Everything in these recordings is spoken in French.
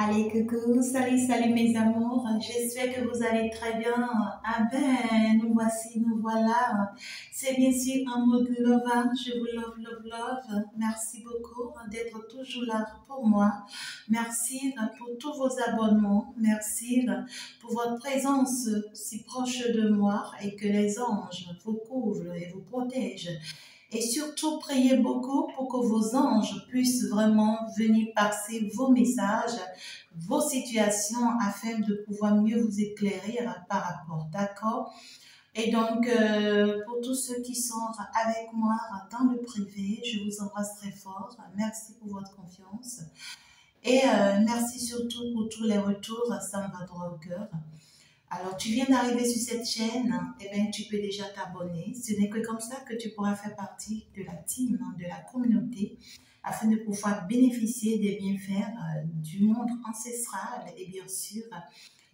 Allez, coucou, salut, salut mes amours. J'espère que vous allez très bien. Ah ben, nous voici, nous voilà. C'est bien sûr un mode love. Je vous love, love, love. Merci beaucoup d'être toujours là pour moi. Merci pour tous vos abonnements. Merci pour votre présence si proche de moi et que les anges vous couvrent et vous protègent. Et surtout, priez beaucoup pour que vos anges puissent vraiment venir passer vos messages, vos situations, afin de pouvoir mieux vous éclairer par rapport. D'accord? Et donc, euh, pour tous ceux qui sont avec moi dans le privé, je vous embrasse très fort. Merci pour votre confiance. Et euh, merci surtout pour tous les retours, ça me va droit au cœur. Alors, tu viens d'arriver sur cette chaîne, eh bien, tu peux déjà t'abonner. Ce n'est que comme ça que tu pourras faire partie de la team, de la communauté, afin de pouvoir bénéficier des bienfaits euh, du monde ancestral et bien sûr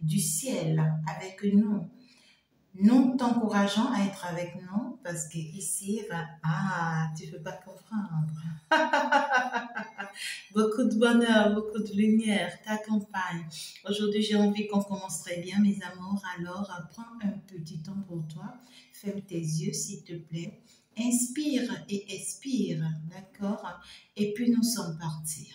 du ciel avec nous. Nous t'encourageons à être avec nous parce que ici, ah, tu ne peux pas comprendre. beaucoup de bonheur, beaucoup de lumière t'accompagne. Aujourd'hui, j'ai envie qu'on commence très bien, mes amours. Alors, prends un petit temps pour toi. Ferme tes yeux, s'il te plaît. Inspire et expire, d'accord? Et puis, nous sommes partis.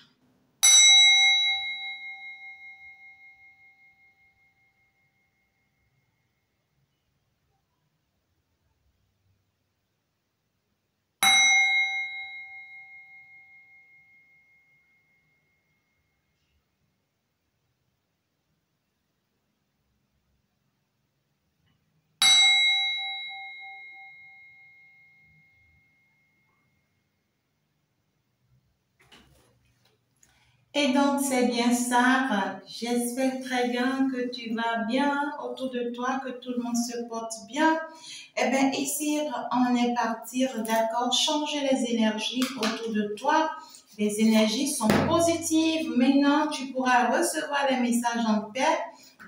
Et donc, c'est bien ça. J'espère très bien que tu vas bien autour de toi, que tout le monde se porte bien. Eh bien, ici, on est parti, d'accord, changer les énergies autour de toi. Les énergies sont positives. Maintenant, tu pourras recevoir les messages en paix,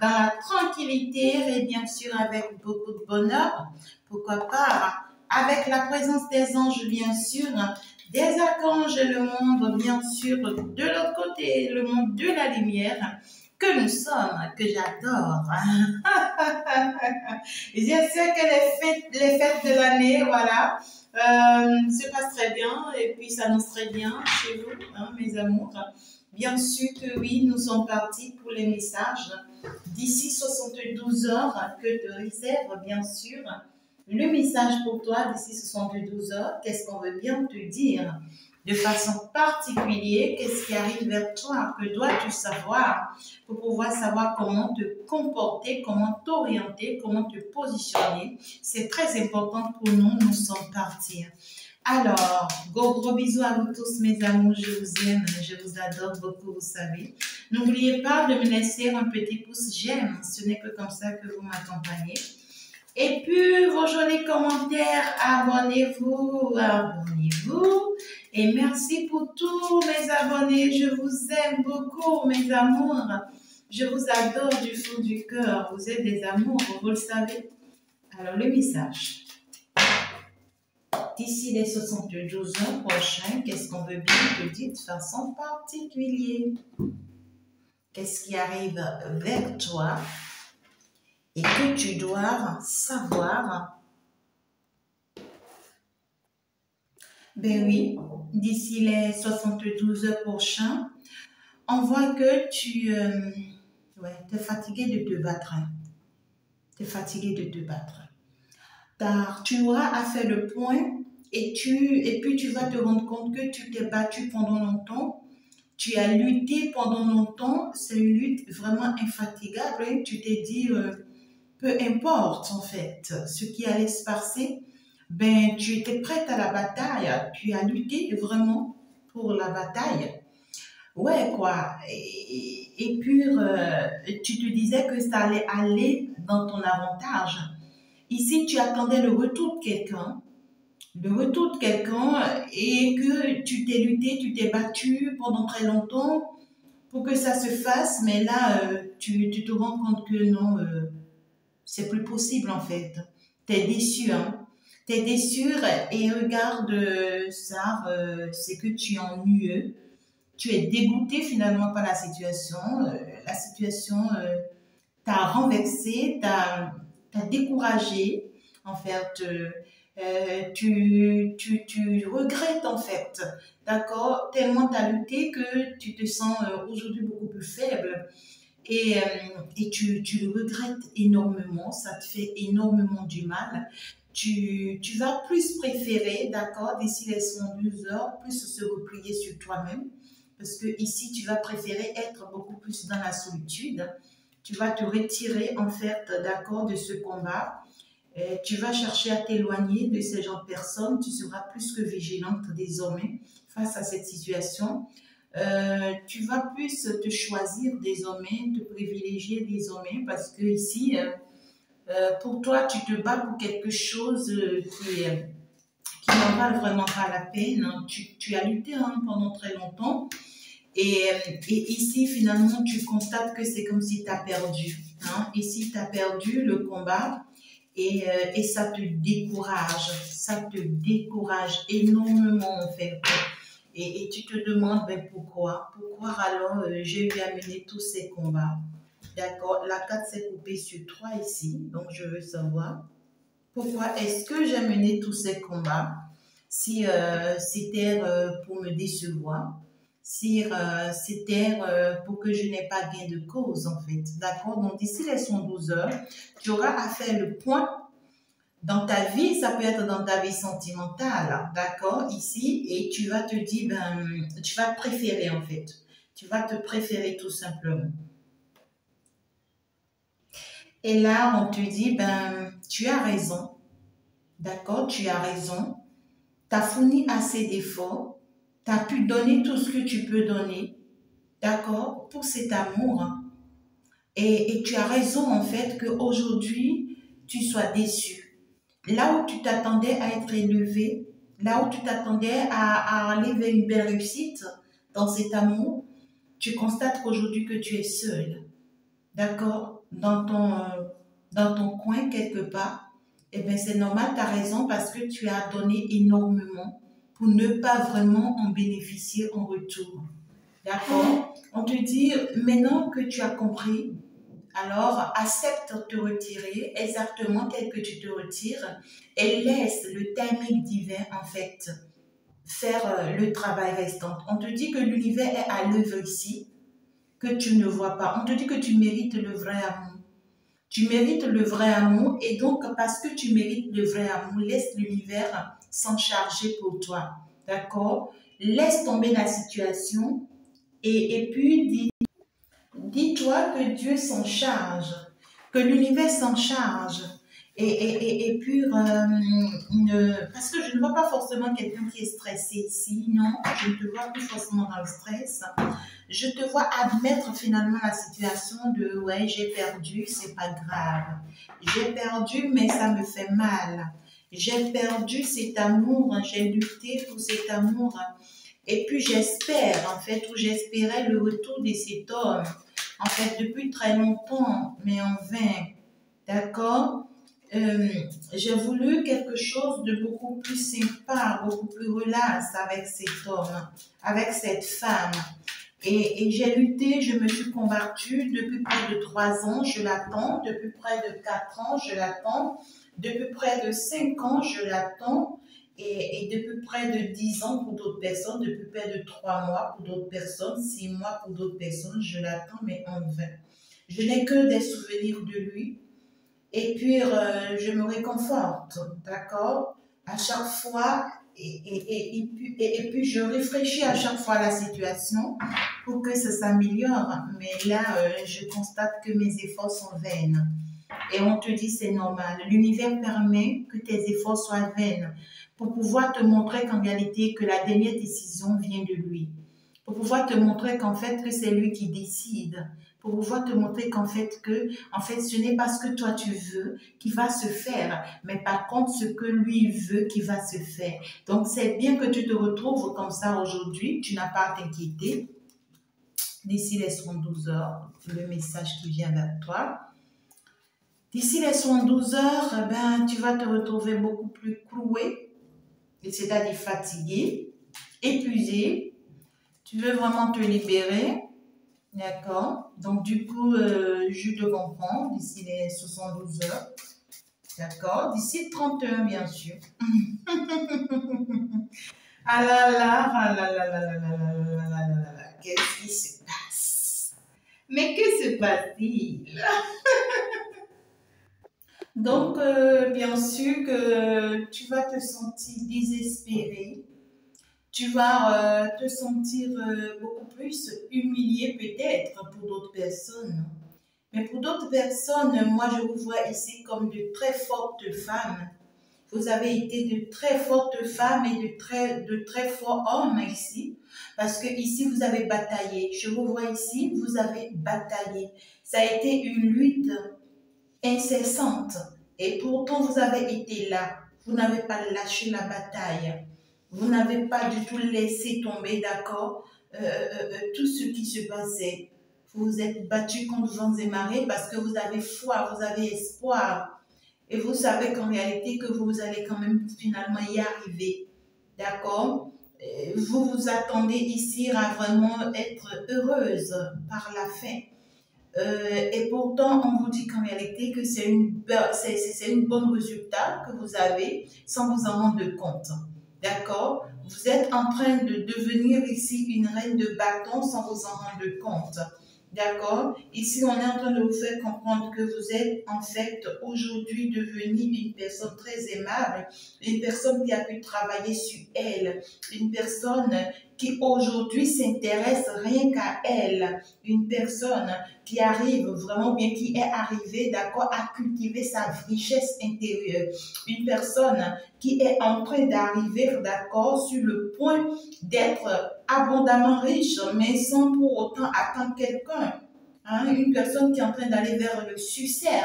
dans la tranquillité et bien sûr avec beaucoup de bonheur. Pourquoi pas? Avec la présence des anges, bien sûr, des archanges le monde, bien sûr, de l'autre côté, le monde de la lumière que nous sommes, que j'adore. J'espère que les fêtes, les fêtes de l'année, voilà, euh, se passent très bien et puis ça nous très bien chez vous, hein, mes amours. Bien sûr que oui, nous sommes partis pour les messages d'ici 72 heures que te réserve, bien sûr, le message pour toi d'ici 72 heures, qu'est-ce qu'on veut bien te dire? De façon particulière, qu'est-ce qui arrive vers toi, que dois-tu savoir? Pour pouvoir savoir comment te comporter, comment t'orienter, comment te positionner. C'est très important pour nous, nous sommes partis. Alors, gros gros bisous à vous tous mes amours, je vous aime, je vous adore beaucoup, vous savez. N'oubliez pas de me laisser un petit pouce j'aime, ce n'est que comme ça que vous m'accompagnez. Et puis, vos jolis commentaires, abonnez-vous, abonnez-vous. Et merci pour tous mes abonnés. Je vous aime beaucoup, mes amours. Je vous adore du fond du cœur. Vous êtes des amours, vous le savez. Alors, le message. D'ici les 72 heures prochaines, qu'est-ce qu'on veut bien dire de façon particulière? Qu'est-ce qui arrive vers toi et que tu dois savoir. Ben oui, d'ici les 72 heures prochains, on voit que tu euh, es fatigué de te battre. Tu es fatigué de te battre. Car tu auras à faire le point et, tu, et puis tu vas te rendre compte que tu t'es battu pendant longtemps tu as lutté pendant longtemps, c'est une lutte vraiment infatigable. Hein. Tu t'es dit, euh, peu importe en fait ce qui allait se passer, ben tu étais prête à la bataille, tu as lutté vraiment pour la bataille. Ouais quoi. Et, puis euh, tu te disais que ça allait aller dans ton avantage. Ici tu attendais le retour de quelqu'un, le retour de quelqu'un et que tu t'es lutté, tu t'es battu pendant très longtemps pour que ça se fasse, mais là euh, tu, tu, te rends compte que non. Euh, c'est plus possible en fait. Tu es déçu, hein. Tu es déçu et regarde ça, euh, c'est que tu es ennuyeux. tu es dégoûté finalement par la situation. Euh, la situation euh, t'a renversé, t'a découragé. En fait, euh, tu, tu, tu, regrettes en fait, d'accord? Tellement tu as lutté que tu te sens aujourd'hui beaucoup plus faible. Et, et tu, tu, le regrettes énormément, ça te fait énormément du mal tu, tu vas plus préférer, d'accord, d'ici les 112 heures, plus se replier sur toi-même. Parce que ici, tu vas préférer être beaucoup plus dans la solitude. Tu vas te retirer, en fait, d'accord, de ce combat. Et tu vas chercher à t'éloigner de ces gens de personnes. Tu seras plus que vigilante désormais face à cette situation. Euh, tu vas plus te choisir désormais, te privilégier désormais parce que ici, euh, euh, pour toi, tu te bats pour quelque chose qui, qui n'en valent vraiment pas la peine. Hein. Tu, tu, as lutté hein, pendant très longtemps. Et, et, ici, finalement, tu constates que c'est comme si tu as perdu. Hein. Ici, tu as perdu le combat et, et, ça te décourage. Ça te décourage énormément, en fait. Et, et tu te demandes ben, pourquoi? Pourquoi alors j'ai eu à mener tous ces combats? D'accord, la 4 s'est coupée sur 3 ici, donc je veux savoir pourquoi est-ce que j'ai mené tous ces combats? Si euh, c'était euh, pour me décevoir, si euh, c'était pour que je n'ai pas gain de cause en fait. D'accord Donc d'ici les 112 heures, tu auras à faire le point dans ta vie, ça peut être dans ta vie sentimentale, d'accord, ici, et tu vas te dire, ben, tu vas te préférer en fait. Tu vas te préférer tout simplement. Et là, on te dit, ben, tu as raison. D'accord, tu as raison. Tu as fourni assez d'efforts. Tu as pu donner tout ce que tu peux donner. D'accord, pour cet amour. Et, et, tu as raison, en fait, qu'aujourd'hui, tu sois déçu. Là où tu t'attendais à être élevé, là où tu t'attendais à, aller vers une belle réussite dans cet amour, tu constates qu'aujourd'hui que tu es seul. D'accord? Dans ton, euh, dans ton coin quelque part, eh bien c'est normal, tu as raison parce que tu as donné énormément pour ne pas vraiment en bénéficier en retour. D'accord? On te dit, maintenant que tu as compris, alors accepte de te retirer exactement tel que tu te retires et laisse le timing divin en fait faire euh, le travail restant. On te dit que l'univers est à l'œuvre ici que tu ne vois pas. On te dit que tu mérites le vrai amour. Tu mérites le vrai amour et donc parce que tu mérites le vrai amour, laisse l'univers s'en charger pour toi. D'accord? Laisse tomber la situation et, et puis dis, dis-toi que Dieu s'en charge, que l'univers s'en charge. Et, et, et, puis, euh, parce que je ne vois pas forcément quelqu'un qui est stressé ici, non, je ne te vois plus forcément dans le stress je te vois admettre finalement la situation de ouais, j'ai perdu, c'est pas grave. J'ai perdu, mais ça me fait mal. J'ai perdu cet amour, j'ai lutté pour cet amour. Et puis j'espère, en fait, ou j'espérais le retour de cet homme, en fait, depuis très longtemps, mais en vain. D'accord? Euh, J'ai voulu quelque chose de beaucoup plus sympa, beaucoup plus relax avec cet homme, avec cette femme. Et, j'ai lutté, je me suis convertie depuis près de trois ans, je l'attends. Depuis près de quatre ans, je l'attends. Depuis près de cinq ans, je l'attends. Et, et, depuis près de dix ans pour d'autres personnes, depuis près de trois mois pour d'autres personnes, six mois pour d'autres personnes, je l'attends, mais en vain. Je n'ai que des souvenirs de lui. Et puis, euh, je me réconforte, d'accord? À chaque fois, et, et, et, et, puis je réfléchis à chaque fois la situation pour que ça s'améliore. Mais là, euh, je constate que mes efforts sont vains. Et on te dit c'est normal. L'univers permet que tes efforts soient vains pour pouvoir te montrer qu'en réalité, que la dernière décision vient de lui. Pour pouvoir te montrer qu'en fait, que c'est lui qui décide. Pour pouvoir te montrer qu'en fait que en fait ce n'est pas ce que toi tu veux qui va se faire mais par contre ce que lui veut qui va se faire. Donc c'est bien que tu te retrouves comme ça aujourd'hui. Tu n'as pas à t'inquiéter. D'ici les 72 heures le message qui vient vers toi. D'ici les 72 heures eh ben tu vas te retrouver beaucoup plus cloué c'est-à-dire fatigué épuisé Tu veux vraiment te libérer. D'accord Donc, du coup, euh, je te comprends d'ici les 72 heures. D'accord D'ici 31, bien sûr. ah là là, ah là là là là là là là là là là Qu'est-ce qui se passe? Mais que se passe-t-il? Donc, bien sûr que tu vas te sentir désespéré tu vas euh, te sentir euh, beaucoup plus humilié peut-être pour d'autres personnes. Mais pour d'autres personnes, moi je vous vois ici comme de très fortes femmes. Vous avez été de très fortes femmes et de très, de très forts hommes ici. Parce que ici, vous avez bataillé. Je vous vois ici, vous avez bataillé. Ça a été une lutte incessante. Et pourtant, vous avez été là. Vous n'avez pas lâché la bataille. Vous n'avez pas du tout laissé tomber, d'accord, euh, euh, euh, tout ce qui se passait. Vous vous êtes battu contre vents et marées parce que vous avez foi, vous avez espoir. Et vous savez qu'en réalité, que vous allez quand même finalement y arriver. D'accord? Vous vous attendez ici à vraiment être heureuse par la fin. Et pourtant, on vous dit qu'en réalité, que c'est une, c'est une bonne résultat que vous avez sans vous en rendre compte. D'accord? Vous êtes en train de devenir ici une reine de bâton sans vous en rendre compte. D'accord? Ici, on est en train de vous faire comprendre que vous êtes en fait aujourd'hui devenu une personne très aimable, une personne qui a pu travailler sur elle, une personne qui aujourd'hui s'intéresse rien qu'à elle, une personne qui arrive vraiment bien, qui est arrivée, d'accord, à cultiver sa richesse intérieure, une personne qui est en train d'arriver, d'accord, sur le point d'être abondamment riche, mais sans pour autant attendre quelqu'un. Hein, une personne qui est en train d'aller vers le succès.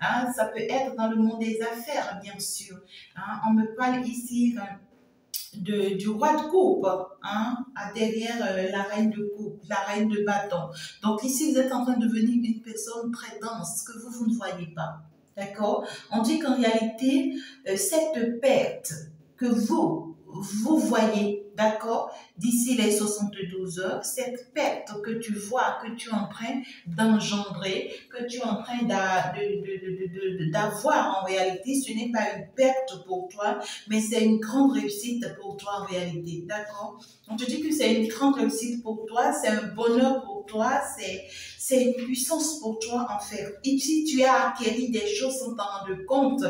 Hein, ça peut être dans le monde des affaires, bien sûr. Hein, on me parle ici de, du roi de coupe, hein, derrière euh, la reine de coupe, la reine de bâton. Donc ici, vous êtes en train de devenir une personne très dense que vous, vous ne voyez pas. D'accord? On dit qu'en réalité, euh, cette perte que vous, vous voyez, d'accord, d'ici les 72 heures, cette perte que tu vois, que tu es en train d'engendrer, que tu es en train d'avoir en réalité, ce n'est pas une perte pour toi, mais c'est une grande réussite pour toi en réalité, d'accord? On te dit que c'est une grande réussite pour toi, c'est un bonheur pour toi, c'est une puissance pour toi en fait. Ici, tu as acquis des choses sans t'en rendre compte,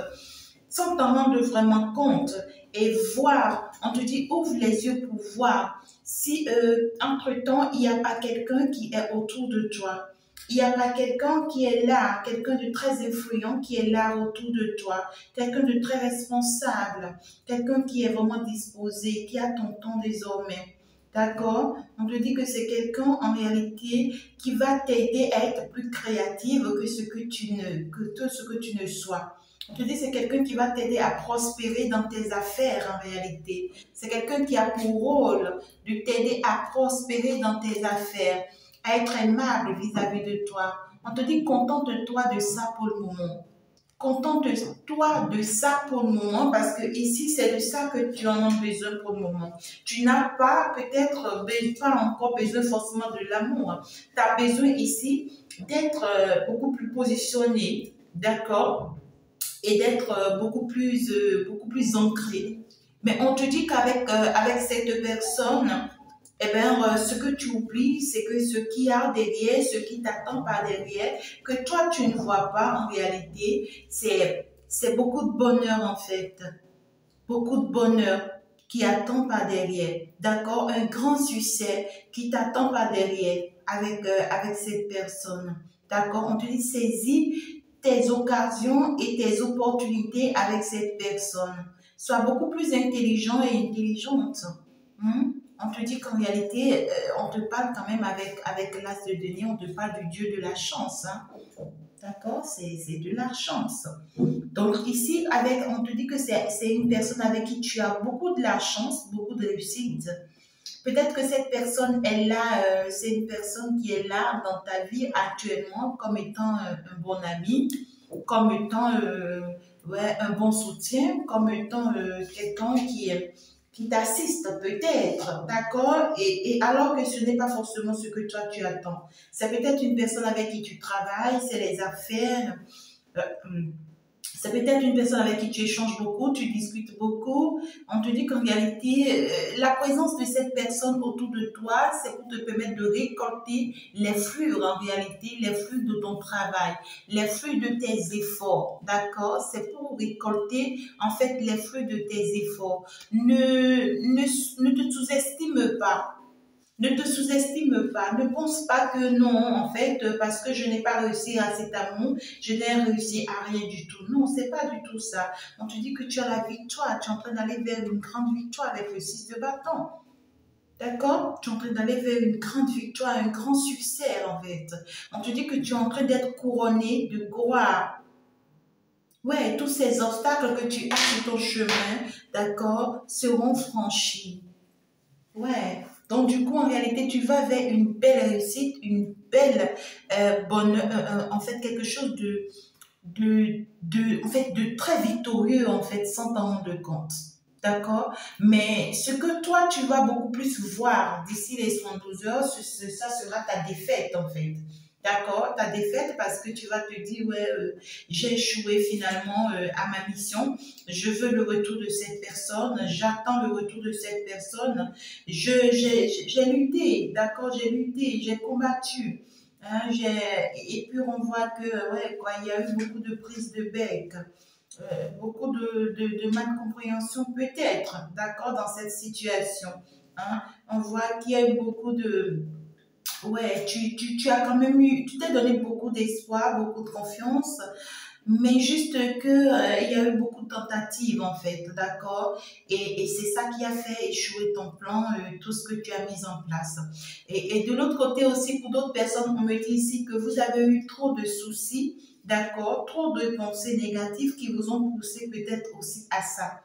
sans t'en rendre vraiment compte et voir. On te dit, ouvre les yeux pour voir si euh, entre-temps, il n'y a pas quelqu'un qui est autour de toi. Il n'y a pas quelqu'un qui est là, quelqu'un de très influent qui est là autour de toi, quelqu'un de très responsable, quelqu'un qui est vraiment disposé, qui a ton temps désormais. D'accord? On te dit que c'est quelqu'un en réalité qui va t'aider à être plus créative que ce que tout ce que tu ne sois. On te dit c'est quelqu'un qui va t'aider à prospérer dans tes affaires en réalité. C'est quelqu'un qui a pour rôle de t'aider à prospérer dans tes affaires, à être aimable vis-à-vis de toi. On te dit contente-toi de ça pour le moment. Contente-toi de ça pour le moment parce que ici, c'est de ça que tu en as besoin pour le moment. Tu n'as pas peut-être pas encore besoin forcément de l'amour. Tu as besoin ici d'être euh, beaucoup plus positionné, d'accord? Et d'être euh, beaucoup plus, euh, beaucoup plus ancré. Mais on te dit qu'avec euh, avec cette personne, eh ben, ce que tu oublies, c'est que ce qui a derrière, ce qui t'attend par derrière, que toi tu ne vois pas en réalité, c'est c'est beaucoup de bonheur en fait, beaucoup de bonheur qui attend par derrière, d'accord, un grand succès qui t'attend par derrière avec avec cette personne, d'accord? On te dit saisis tes occasions et tes opportunités avec cette personne. Sois beaucoup plus intelligent et intelligente. Hmm? On te dit qu'en réalité, euh, on te parle quand même avec, avec l'as de denier, on te parle du Dieu de la chance. Hein? D'accord? C'est de la chance. Donc ici, avec, on te dit que c'est une personne avec qui tu as beaucoup de la chance, beaucoup de réussite. Peut-être que cette personne est là, euh, c'est une personne qui est là dans ta vie actuellement comme étant euh, un bon ami, comme étant euh, ouais, un bon soutien, comme étant quelqu'un qui, qui t'assiste peut-être, d'accord? Et, et, alors que ce n'est pas forcément ce que toi tu attends. C'est peut-être une personne avec qui tu travailles, c'est les affaires. C'est peut-être une personne avec qui tu échanges beaucoup, tu discutes beaucoup. On te dit qu'en réalité, euh, la présence de cette personne autour de toi, c'est pour te permettre de récolter les fruits, en réalité, les fruits de ton travail, les fruits de tes efforts. D'accord? C'est pour récolter, en fait, les fruits de tes efforts. Ne, ne, ne te sous-estime pas ne te sous-estime pas. Ne pense pas que non, en fait, parce que je n'ai pas réussi à cet amour, je n'ai réussi à rien du tout. Non, c'est pas du tout ça. On te dit que tu as la victoire, tu es en train d'aller vers une grande victoire avec le 6 de bâton. D'accord? Tu es en train d'aller vers une grande victoire, un grand succès, en fait. On te dit que tu es en train d'être couronné de gloire. Ouais, tous ces obstacles que tu as sur ton chemin, d'accord, seront franchis. Ouais, donc, du coup, en réalité, tu vas vers une belle réussite, une belle euh, bonne, euh, euh, en fait, quelque chose de, de, de, très victorieux, en fait, sans t'en rendre compte. D'accord? Mais ce que toi, tu vas beaucoup plus voir d'ici les 72 heures, ça sera ta défaite, en fait. D'accord Ta défaite parce que tu vas te dire, ouais, euh, j'ai échoué finalement euh, à ma mission. Je veux le retour de cette personne. J'attends le retour de cette personne. J'ai, lutté, d'accord J'ai lutté, j'ai combattu. Hein, et puis on voit que, ouais, quoi, il y a eu beaucoup de prises de bec. Euh, beaucoup de, de, de peut-être, d'accord, dans cette situation. Hein. On voit qu'il y a eu beaucoup de, ouais, tu, tu, tu as quand même eu, tu t'es donné beaucoup d'espoir, beaucoup de confiance, mais juste que euh, il y a eu beaucoup de tentatives en fait, d'accord? Et, et c'est ça qui a fait échouer ton plan, euh, tout ce que tu as mis en place. Et, et de l'autre côté aussi, pour d'autres personnes, on me dit ici que vous avez eu trop de soucis, d'accord? Trop de pensées négatives qui vous ont poussé peut-être aussi à ça.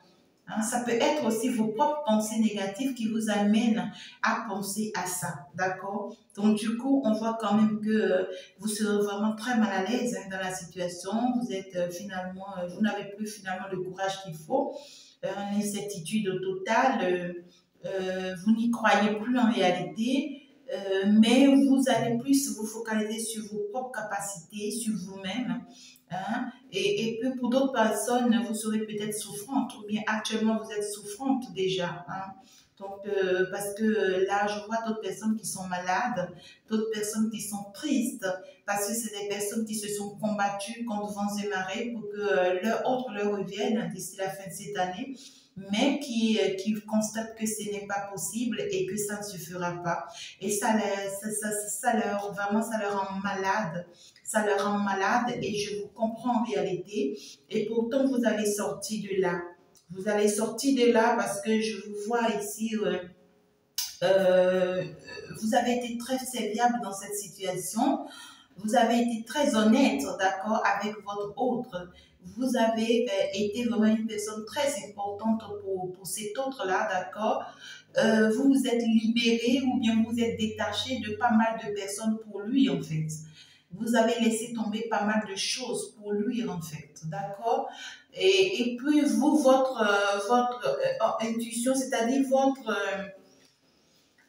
Hein, ça peut être aussi vos propres pensées négatives qui vous amènent à penser à ça, d'accord? Donc du coup, on voit quand même que euh, vous serez vraiment très mal à l'aise hein, dans la situation. Vous êtes euh, finalement, euh, vous n'avez plus finalement le courage qu'il faut, une incertitude totale. vous n'y croyez plus en réalité. mais vous allez plus vous focaliser sur vos propres capacités, sur vous-même, Hein? Et, et puis pour d'autres personnes, vous serez peut-être souffrante ou bien actuellement vous êtes souffrante déjà. Hein? Donc, euh, parce que là, je vois d'autres personnes qui sont malades, d'autres personnes qui sont tristes, parce que c'est des personnes qui se sont combattues contre vents et marées pour que euh, leur autre leur revienne d'ici la fin de cette année mais qui, euh, qui constate que ce n'est pas possible et que ça ne se fera pas. Et ça, ça, ça, ça leur, vraiment, ça leur rend malade. Ça leur rend malade et je vous comprends en réalité. Et pourtant, vous allez sortir de là. Vous allez sortir de là parce que je vous vois ici, euh, vous avez été très serviable dans cette situation. Vous avez été très honnête, d'accord, avec votre autre vous avez euh, été vraiment une personne très importante pour, pour cet autre-là, d'accord? Euh, Vous vous êtes libéré ou bien vous êtes détaché de pas mal de personnes pour lui, en fait. Vous avez laissé tomber pas mal de choses pour lui, en fait, d'accord? Et, et, puis, vous, votre, euh, votre intuition, c'est-à-dire votre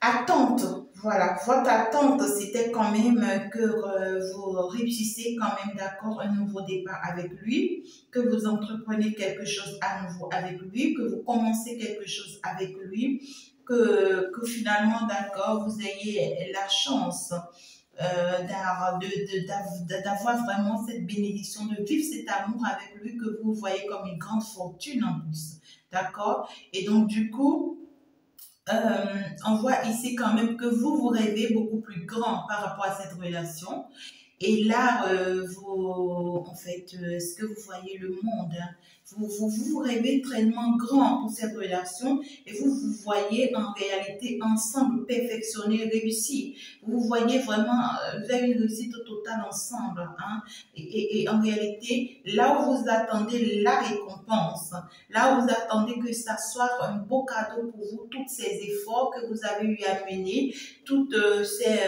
attente voilà, votre attente, c'était quand même que euh, vous réussissez quand même d'accord un nouveau départ avec lui, que vous entreprenez quelque chose à nouveau avec lui, que vous commencez quelque chose avec lui, que, que finalement, d'accord, vous ayez la chance euh, d'avoir vraiment cette bénédiction, de vivre cet amour avec lui que vous voyez comme une grande fortune en plus. D'accord? Et donc, du coup, on voit ici quand même que vous, vous rêvez beaucoup plus grand par rapport à cette relation. Et là, euh, vous, en fait, euh, ce que vous voyez le monde, hein, vous, vous, vous rêvez tellement grand pour cette relation et vous vous voyez en réalité ensemble perfectionner, réussir. Vous voyez vraiment euh, vers une réussite totale ensemble. Hein. Et, en réalité, là où vous attendez la récompense, là où vous attendez que ça soit un beau cadeau pour vous, tous ces efforts que vous avez eu à mener, toutes ces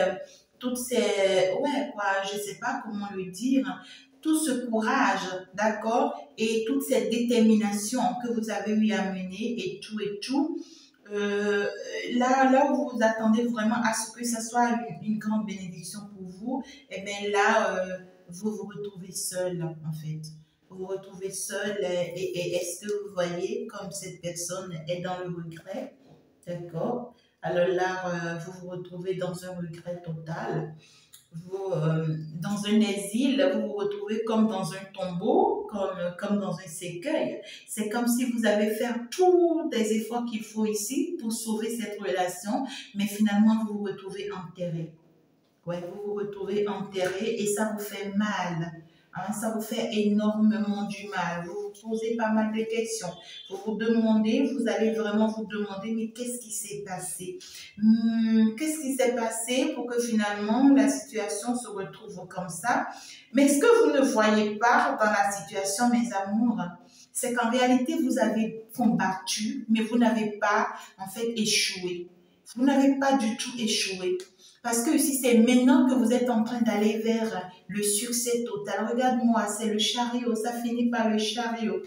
toutes ces, ouais, quoi, je sais pas comment le dire, tout ce courage, d'accord, et toute cette détermination que vous avez eu à mener et tout et tout, euh, là, là où vous attendez vraiment à ce que ça soit une, grande bénédiction pour vous, et eh bien là, euh, vous vous retrouvez seul, en fait. Vous vous retrouvez seul et, est-ce que vous voyez comme cette personne est dans le regret D'accord? Alors là, vous vous retrouvez dans un regret total vous, euh, dans un asile, vous vous retrouvez comme dans un tombeau, comme, comme dans un sécueil. C'est comme si vous avez fait tous les efforts qu'il faut ici pour sauver cette relation, mais finalement vous vous retrouvez enterré. Ouais, vous vous retrouvez enterré et ça vous fait mal. Hein, ça vous fait énormément du mal. Vous vous posez pas mal de questions. Vous vous demandez, vous allez vraiment vous demander, mais qu'est-ce qui s'est passé? Hmm, Qu'est-ce qui s'est passé pour que finalement la situation se retrouve comme ça? Mais ce que vous ne voyez pas dans la situation, mes amours, c'est qu'en réalité, vous avez combattu, mais vous n'avez pas, en fait, échoué. Vous n'avez pas du tout échoué. Parce que si c'est maintenant que vous êtes en train d'aller vers le succès total, regarde-moi, c'est le chariot, ça finit par le chariot.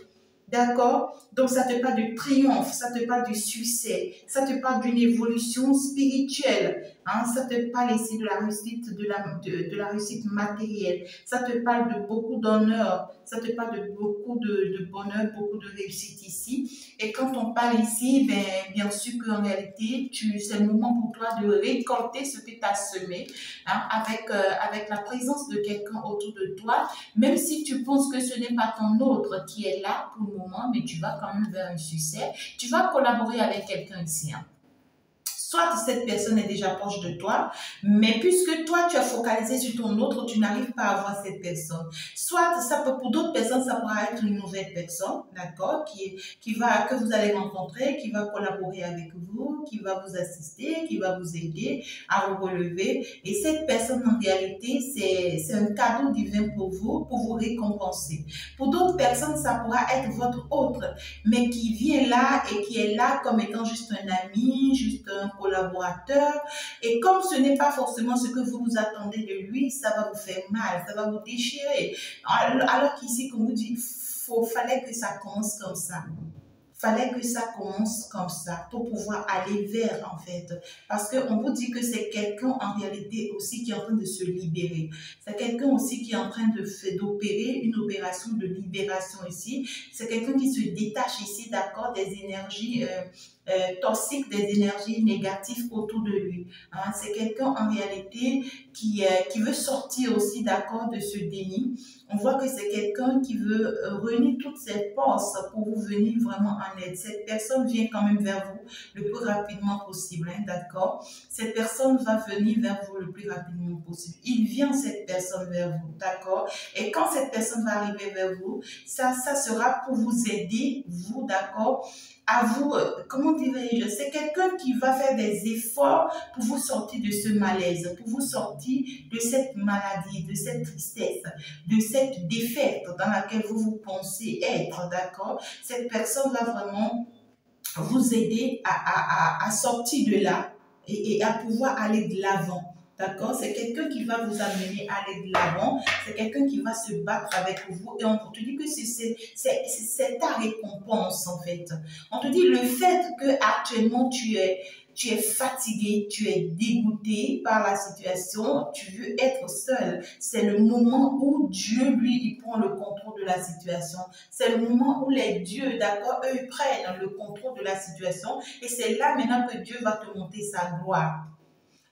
D'accord? Donc ça te parle de triomphe, ça te parle du succès, ça te parle d'une évolution spirituelle. Hein? Ça te parle ici de la réussite, de la, de la réussite matérielle. Ça te parle de beaucoup d'honneur, ça te parle de beaucoup de, de, bonheur, beaucoup de réussite ici. Et quand on parle ici, ben, bien sûr qu'en réalité, c'est le moment pour toi de récolter ce que tu as semé hein, avec, euh, avec la présence de quelqu'un autour de toi, même si tu penses que ce n'est pas ton autre qui est là pour le moment, mais tu vas quand même vers un succès. Tu vas collaborer avec quelqu'un ici. Hein. Soit cette personne est déjà proche de toi, mais puisque toi tu as focalisé sur ton autre, tu n'arrives pas à voir cette personne. Soit ça peut pour d'autres personnes ça pourra être une nouvelle personne, d'accord, qui qui va que vous allez rencontrer, qui va collaborer avec vous, qui va vous assister, qui va vous aider à vous relever. Et cette personne en réalité c'est un cadeau divin pour vous, pour vous récompenser. Pour d'autres personnes ça pourra être votre autre, mais qui vient là et qui est là comme étant juste un ami, juste un collaborateur. Et comme ce n'est pas forcément ce que vous vous attendez de lui, ça va vous faire mal, ça va vous déchirer. Alors qu'ici, comme vous dites, il fallait que ça commence comme ça fallait que ça commence comme ça pour pouvoir aller vers en fait parce que on vous dit que c'est quelqu'un en réalité aussi qui est en train de se libérer c'est quelqu'un aussi qui est en train de d'opérer une opération de libération ici c'est quelqu'un qui se détache ici d'accord des énergies euh, euh, toxiques, des énergies négatives autour de lui. Hein. C'est quelqu'un en réalité qui, euh, qui veut sortir aussi d'accord de ce déni. On voit que c'est quelqu'un qui veut euh, réunir toutes ses forces pour vous venir vraiment en aide. Cette personne vient quand même vers vous le plus rapidement possible, hein, d'accord Cette personne va venir vers vous le plus rapidement possible. Il vient cette personne vers vous, d'accord Et quand cette personne va arriver vers vous, ça, ça sera pour vous aider, vous, d'accord à vous, euh, comment dirais-je, c'est quelqu'un qui va faire des efforts pour vous sortir de ce malaise, pour vous sortir de cette maladie, de cette tristesse, de cette défaite dans laquelle vous vous pensez être, d'accord? Cette personne va vraiment vous aider à, sortir de là et à pouvoir aller de l'avant. D'accord? C'est quelqu'un qui va vous amener à aller de l'avant. C'est quelqu'un qui va se battre avec vous. Et on te dit que c'est ta récompense, en fait. On te dit le fait que actuellement tu es, tu es fatigué, tu es dégoûté par la situation, tu veux être seul. C'est le moment où Dieu, lui, il prend le contrôle de la situation. C'est le moment où les dieux, d'accord, eux, prennent le contrôle de la situation. Et c'est là maintenant que Dieu va te monter sa gloire.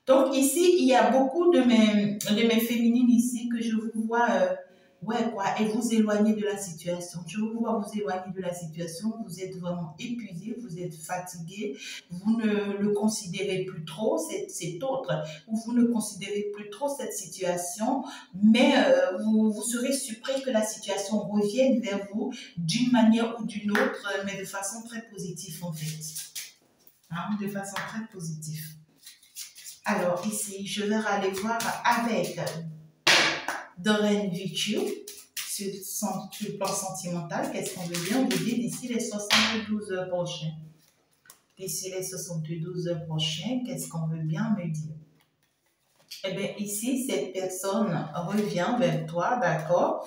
Donc ici, il y a beaucoup de mes, de mes féminines ici que je vous vois, euh, ouais quoi, et vous éloigner de la situation. Je vous vois vous éloigner de la situation, vous êtes vraiment épuisé, vous êtes fatigué, vous ne le considérez plus trop, cet autre, ou vous ne considérez plus trop cette situation, mais euh, vous, vous serez surpris que la situation revienne vers vous d'une manière ou d'une autre, mais de façon très positive en fait. Hein, de façon très positive. Alors ici, je vais aller voir avec Doreen Vichu sur, son, le plan sentimental. Qu'est-ce qu'on veut dire On veut dire d'ici les 72 heures prochaines? D'ici les 72 heures prochaines, qu'est-ce qu'on veut bien me dire? Eh bien, ici, cette personne revient vers toi, d'accord?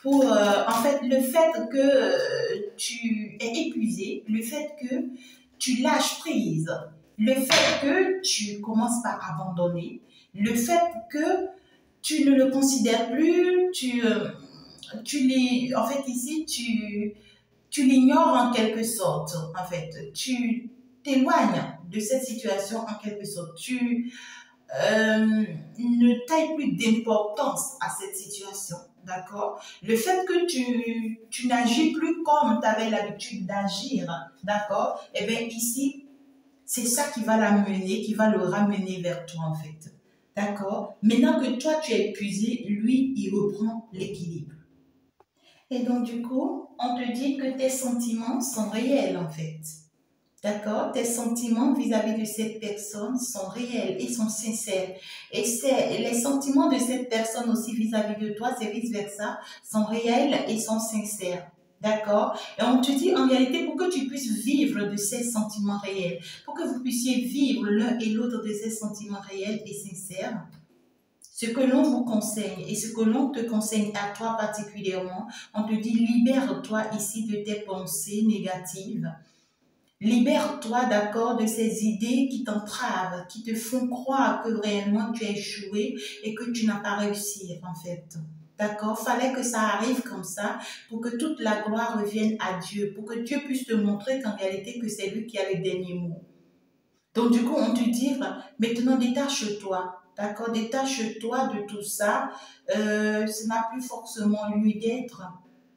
Pour, euh, en fait, le fait que tu es épuisé, le fait que tu lâches prise. Le fait que tu commences par abandonner, le fait que tu ne le considères plus, tu, euh, tu en fait ici, tu, tu l'ignores en quelque sorte, en fait. Tu t'éloignes de cette situation en quelque sorte. Tu euh, ne tailles plus d'importance à cette situation. D'accord? Le fait que tu, tu n'agis plus comme tu avais l'habitude d'agir, d'accord? Eh bien, ici, c'est ça qui va l'amener, qui va le ramener vers toi, en fait. D'accord? Maintenant que toi, tu es épuisé, lui, il reprend l'équilibre. Et donc, du coup, on te dit que tes sentiments sont réels, en fait. D'accord? Tes sentiments vis-à-vis de cette personne sont réels et sont sincères. Et c'est les sentiments de cette personne aussi vis-à-vis de toi, c'est vice-versa, sont réels et sont sincères. D'accord? Et on te dit en réalité pour que tu puisses vivre de ces sentiments réels, pour que vous puissiez vivre l'un et l'autre de ces sentiments réels et sincères, ce que l'on vous conseille et ce que l'on te conseille à toi particulièrement, on te dit libère-toi ici de tes pensées négatives. Libère-toi, d'accord, de ces idées qui t'entravent, qui te font croire que réellement tu as échoué et que tu n'as pas réussi, en fait. D'accord? Fallait que ça arrive comme ça pour que toute la gloire revienne à Dieu, pour que Dieu puisse te montrer qu'en réalité, que c'est lui qui a les derniers mots. Donc, du coup, on te dit, maintenant détache-toi, D'accord? Détache-toi de tout ça. Euh, ça n'a plus forcément lieu d'être.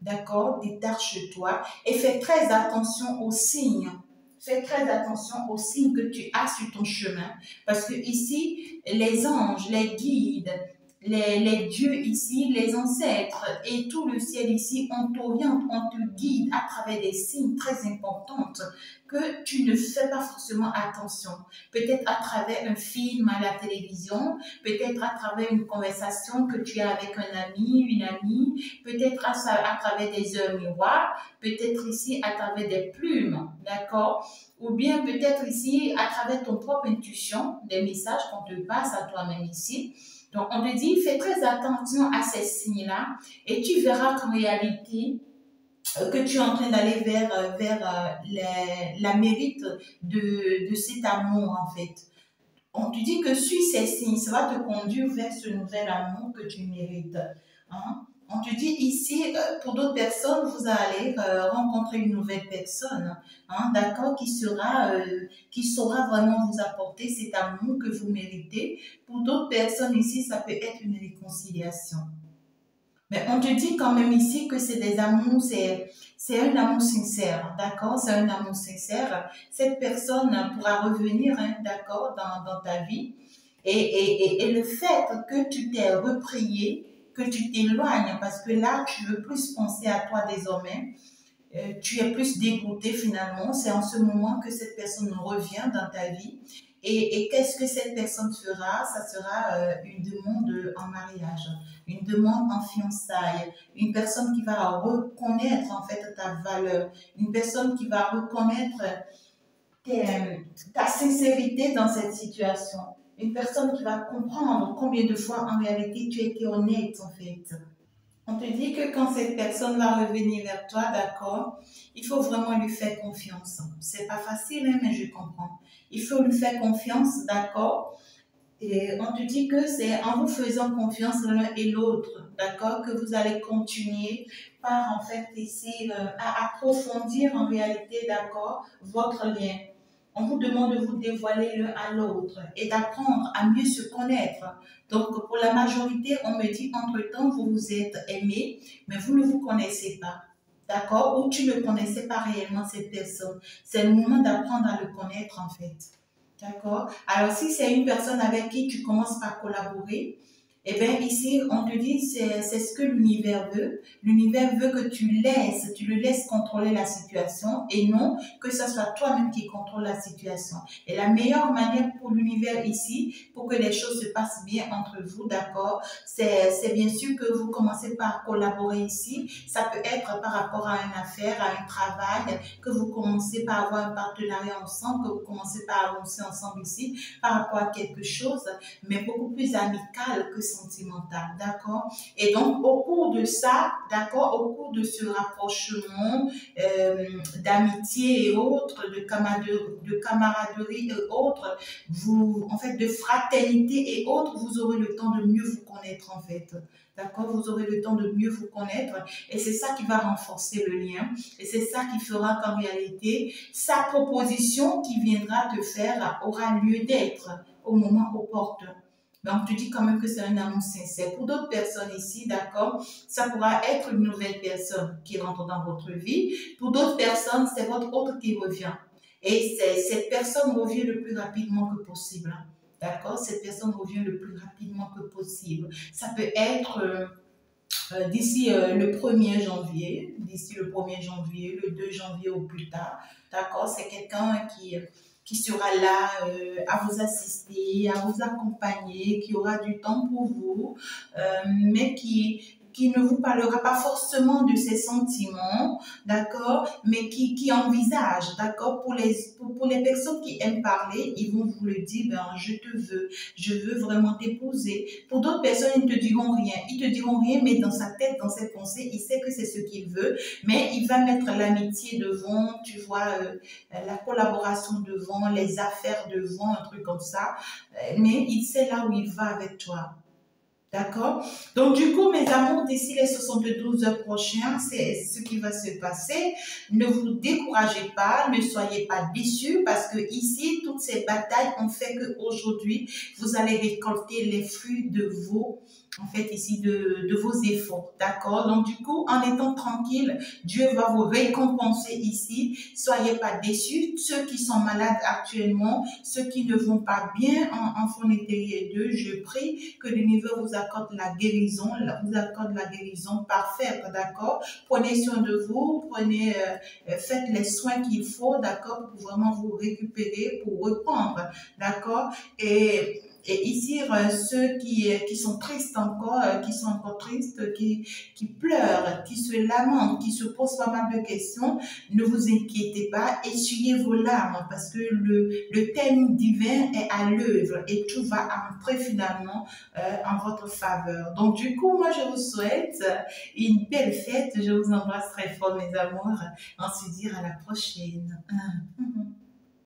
D'accord? Détache-toi et fais très attention aux signes. Fais très attention aux signes que tu as sur ton chemin. Parce que ici, les anges, les guides, les, les, dieux ici, les ancêtres et tout le ciel ici, on t'oriente, on te guide à travers des signes très importants que tu ne fais pas forcément attention. Peut-être à travers un film à la télévision, peut-être à travers une conversation que tu as avec un ami, une amie, peut-être à, à travers des heures miroirs, peut-être ici à travers des plumes, d'accord? Ou bien peut-être ici à travers ton propre intuition, des messages qu'on te passe à toi-même ici. Donc, on te dit, fais très attention à ces signes-là et tu verras qu'en réalité, euh, que tu es en train d'aller vers, euh, euh, la, mérite de, de cet amour, en fait. On te dit que suis ces signes, ça va te conduire vers ce nouvel amour que tu mérites. Hein? On te dit ici, euh, pour d'autres personnes, vous allez euh, rencontrer une nouvelle personne, hein, d'accord, qui sera, euh, qui saura vraiment vous apporter cet amour que vous méritez. Pour d'autres personnes ici, ça peut être une réconciliation. Mais on te dit quand même ici que c'est des amours, c'est, c'est un amour sincère, d'accord C'est un amour sincère. Cette personne pourra revenir, hein, d'accord, dans, dans ta vie. Et, et, et, le fait que tu t'es reprié, que tu t'éloignes parce que là, tu veux plus penser à toi désormais. Euh, tu es plus dégoûté finalement. C'est en ce moment que cette personne revient dans ta vie. Et, qu'est-ce que cette personne fera? Ça sera euh, une demande en mariage, une demande en fiançailles, une personne qui va reconnaître en fait ta valeur, une personne qui va reconnaître ta sincérité dans cette situation une personne qui va comprendre combien de fois en réalité tu as été honnête en fait. On te dit que quand cette personne va revenir vers toi, d'accord, il faut vraiment lui faire confiance. C'est pas facile, hein, mais je comprends. Il faut lui faire confiance, d'accord. Et on te dit que c'est en vous faisant confiance l'un et l'autre, d'accord, que vous allez continuer par en fait essayer euh, à approfondir en réalité, d'accord, votre lien on vous demande de vous dévoiler l'un à l'autre et d'apprendre à mieux se connaître. Donc, pour la majorité, on me dit, entre-temps, vous vous êtes aimé, mais vous ne vous connaissez pas. D'accord? Ou tu ne connaissais pas réellement cette personne. C'est le moment d'apprendre à le connaître, en fait. D'accord? Alors, si c'est une personne avec qui tu commences par collaborer, eh bien, ici, on te dit, c'est ce que l'univers veut. L'univers veut que tu laisses, tu le laisses contrôler la situation et non que ce soit toi-même qui contrôle la situation. Et la meilleure manière pour l'univers ici, pour que les choses se passent bien entre vous, d'accord, c'est bien sûr que vous commencez par collaborer ici. Ça peut être par rapport à une affaire, à un travail, que vous commencez par avoir un partenariat ensemble, que vous commencez par avancer ensemble ici par rapport à quelque chose, mais beaucoup plus amical que sentimental, d'accord? Et donc, au cours de ça, d'accord, au cours de ce rapprochement euh, d'amitié et autres, de camaraderie, de camaraderie et autres, vous, en fait, de fraternité et autres, vous aurez le temps de mieux vous connaître, en fait. D'accord? Vous aurez le temps de mieux vous connaître et c'est ça qui va renforcer le lien et c'est ça qui fera qu'en réalité, sa proposition qui viendra te faire aura lieu d'être au moment opportun. Donc, tu dis quand même que c'est un amour sincère. Pour d'autres personnes ici, d'accord, ça pourra être une nouvelle personne qui rentre dans votre vie. Pour d'autres personnes, c'est votre autre qui revient. Et cette personne revient le plus rapidement que possible. D'accord? Cette personne revient le plus rapidement que possible. Ça peut être euh, euh, d'ici euh, le 1er janvier, d'ici le 1er janvier, le 2 janvier ou plus tard. D'accord? C'est quelqu'un qui, qui sera là à vous assister, à vous accompagner, qui aura du temps pour vous, mais qui, qui ne vous parlera pas forcément de ses sentiments, d'accord, mais qui, qui envisage, d'accord, pour les, pour, les personnes qui aiment parler, ils vont vous le dire, ben, je te veux, je veux vraiment t'épouser. Pour d'autres personnes, ils ne te diront rien, ils te diront rien, mais dans sa tête, dans ses pensées, il sait que c'est ce qu'il veut, mais il va mettre l'amitié devant, tu vois, euh, la collaboration devant, les affaires devant, un truc comme ça, mais il sait là où il va avec toi. D'accord Donc, du coup, mes amours, d'ici les 72 heures prochaines, c'est ce qui va se passer. Ne vous découragez pas, ne soyez pas déçus parce que ici, toutes ces batailles ont fait qu'aujourd'hui, vous allez récolter les fruits de vos en fait, ici, de, vos efforts. D'accord Donc, du coup, en étant tranquille, Dieu va vous récompenser ici. Soyez pas déçus. Ceux qui sont malades actuellement, ceux qui ne vont pas bien en, en fond d'eux, je prie que l'univers vous accorde la guérison, vous accorde la guérison parfaite. D'accord? Prenez soin de vous, prenez, euh, faites les soins qu'il faut, d'accord, pour vraiment vous récupérer, pour reprendre. D'accord? Et et ici, euh, ceux qui, euh, qui sont tristes encore, euh, qui sont encore tristes, qui, qui pleurent, qui se lamentent, qui se posent pas mal de questions, ne vous inquiétez pas, essuyez vos larmes parce que le, le thème divin est à l'œuvre et tout va entrer finalement en votre faveur. Donc du coup, moi je vous souhaite une belle fête. Je vous embrasse très fort mes amours. On se dit à la prochaine.